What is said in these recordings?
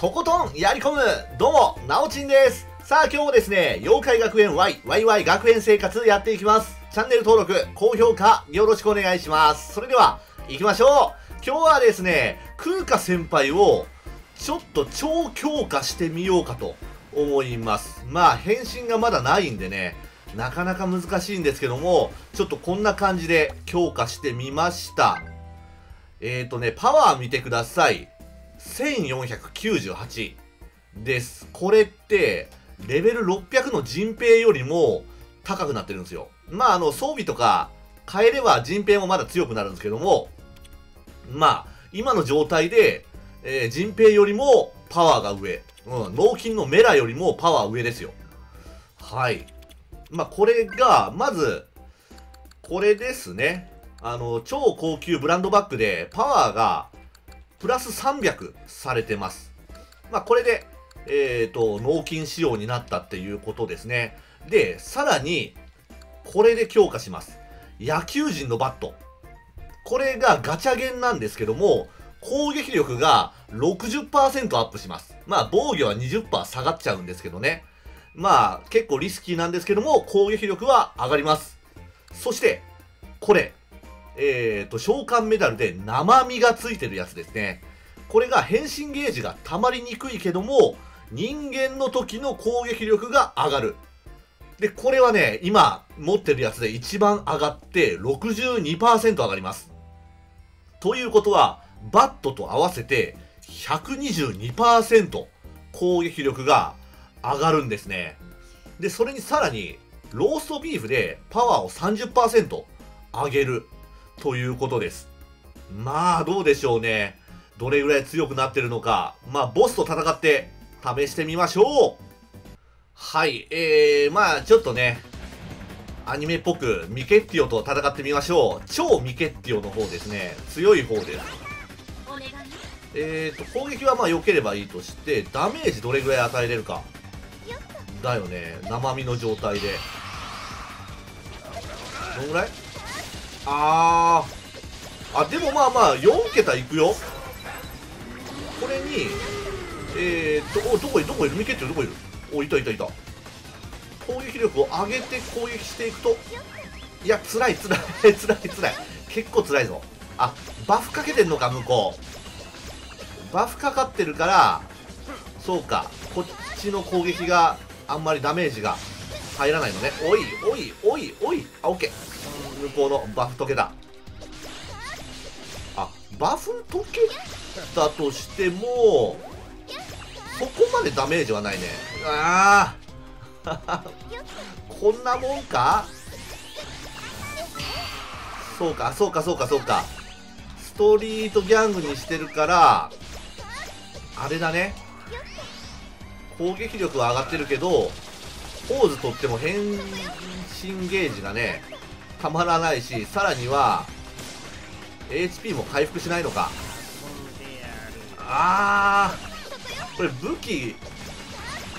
とことんやり込むどうも、なおちんですさあ今日もですね、妖怪学園 Y、YY 学園生活やっていきます。チャンネル登録、高評価、よろしくお願いします。それでは、行きましょう今日はですね、空花先輩を、ちょっと超強化してみようかと思います。まあ、変身がまだないんでね、なかなか難しいんですけども、ちょっとこんな感じで強化してみました。えっ、ー、とね、パワー見てください。1498です。これって、レベル600の人兵よりも高くなってるんですよ。まあ、あの、装備とか変えれば人兵もまだ強くなるんですけども、まあ、今の状態で、えー、人兵よりもパワーが上。うん、脳筋のメラよりもパワー上ですよ。はい。まあ、これが、まず、これですね。あの、超高級ブランドバッグで、パワーが、プラス300されてます。まあ、これで、えっ、ー、と、脳筋仕様になったっていうことですね。で、さらに、これで強化します。野球人のバット。これがガチャゲンなんですけども、攻撃力が60%アップします。まあ、防御は20%下がっちゃうんですけどね。まあ、結構リスキーなんですけども、攻撃力は上がります。そして、これ。え、ー、と、召喚メダルで生身がついてるやつですね。これが変身ゲージが溜まりにくいけども、人間の時の攻撃力が上がる。で、これはね、今持ってるやつで一番上がって62%上がります。ということは、バットと合わせて122%攻撃力が上がるんですね。で、それにさらに、ローストビーフでパワーを30%上げるということです。まあ、どうでしょうね。どれぐらい強くなってるのか。まあ、ボスと戦って試してみましょう。はい、えー、まあ、ちょっとね、アニメっぽくミケッティオと戦ってみましょう。超ミケッティオの方ですね。強い方です。えーと、攻撃はまあ良ければいいとして、ダメージどれぐらい与えれるか。だよね。生身の状態で。どんぐらい？あー。あ、でもまあまあ、4桁いくよ。これに、えーと、お、どこいる？どこいる？ミケッティどこいる？お、いたいたいた。攻撃力を上げて攻撃していくと、いや、辛い辛い 辛い辛い。結構辛いぞ。あ、バフかけてんのか、向こう。バフかかってるから、そうか、こっちの攻撃があんまりダメージが入らないのね。おい、おい、おい、おい。あ、オッケー。向こうのバフ解けた。あ、バフ解けたとしても、そこまでダメージはないね。ああ こんなもんか？そうか、そうか、そうか、そうか。ストリートギャングにしてるから、あれだね。攻撃力は上がってるけど、ポーズ取っても変身ゲージがね、たまらないし、さらには、HP も回復しないのか。あー。これ武器、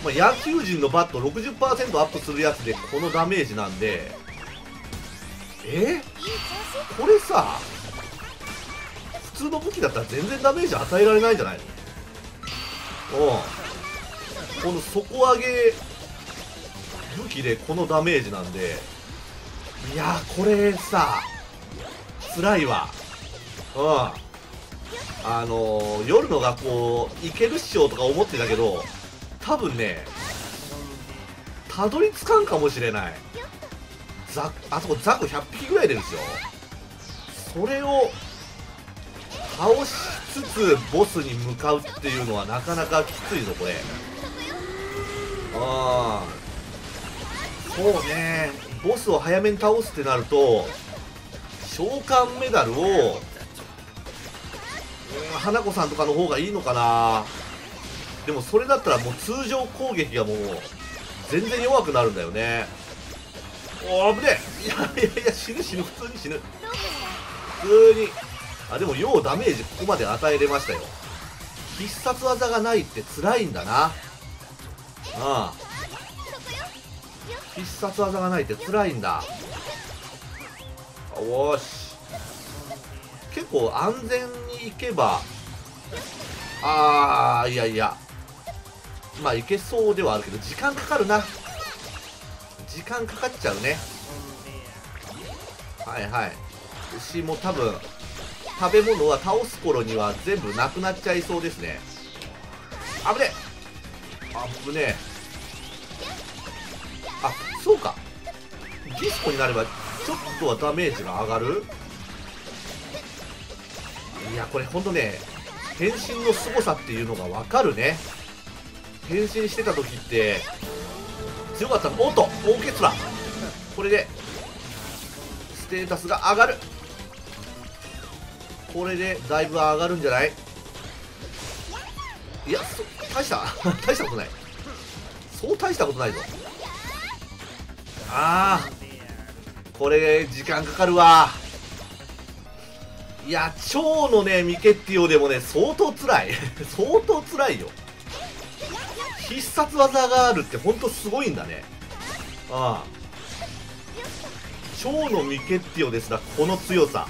まあ、野球人のバット60%アップするやつでこのダメージなんでえ？これさ普通の武器だったら全然ダメージ与えられないじゃないの？うんこの底上げ武器でこのダメージなんでいやこれさ辛いわ。うん。あのー、夜の学校行けるっしょとか思ってたけど多分ねたどり着かんかもしれない。ザあそこザク100匹ぐらい出るんですよ。それを倒しつつボスに向かうっていうのはなかなかきついぞこれ。ああそうね。ボスを早めに倒すってなると召喚メダルをうん花子さんとかの方がいいのかな。でもそれだったらもう通常攻撃がもう全然弱くなるんだよね。お危ねえ。いやいやいや死ぬ死ぬ普通に死ぬ。普通に。あでもようダメージここまで与えれましたよ。必殺技がないって辛いんだな。ああ。必殺技がないって辛いんだ。よし。結構安全に行けば。ああいやいや。まあいけそうではあるけど時間かかるな。時間かかっちゃうね。はいはい。牛も多分食べ物は倒す頃には全部なくなっちゃいそうですね。危ねえ。危ねえ。そうか。ディスコになればちょっとはダメージが上がる？いやこれほんとね変身の凄さっていうのが分かるね。変身してた時って強かったおっとオーケストラこれでステータスが上がる。これでだいぶ上がるんじゃない？いやそ大した 大したことない。そう大したことないぞ。ああこれ時間かかるわ。いや蝶のねミケッティオでもね相当つらい。相当つら いよ。必殺技があるってほんとすごいんだね。ああ蝶のミケッティオですらこの強さ。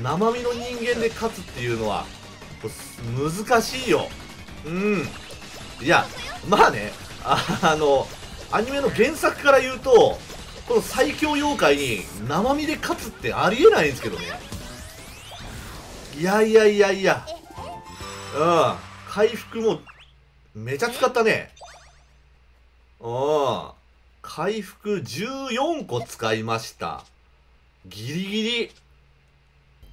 生身の人間で勝つっていうのは難しいよ。うん。いやまあねあのアニメの原作から言うとこの最強妖怪に生身で勝つってありえないんですけどね。いやいやいやいや。うん。回復もめちゃ使ったね。うん。回復14個使いました。ギリギリ。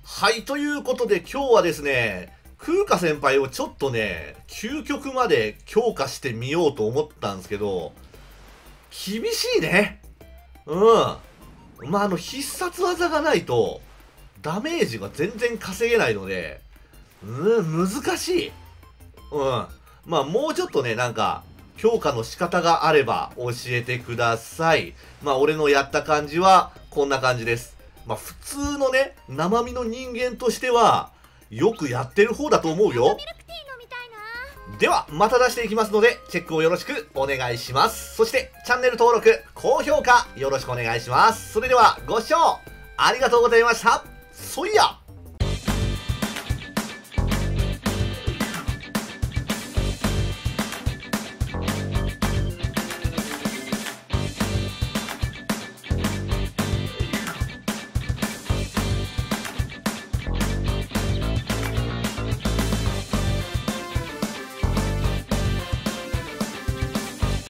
はいということで今日はですね空花先輩をちょっとね究極まで強化してみようと思ったんですけど厳しいね。うん。まああの必殺技がないとダメージが全然稼げないのでうん難しい。うん。まあもうちょっとねなんか強化の仕方があれば教えてください。まあ俺のやった感じはこんな感じです。まあ普通のね生身の人間としてはよくやってる方だと思うよ。ではまた出していきますのでチェックをよろしくお願いします。そしてチャンネル登録高評価よろしくお願いします。それではご視聴ありがとうございました。そいや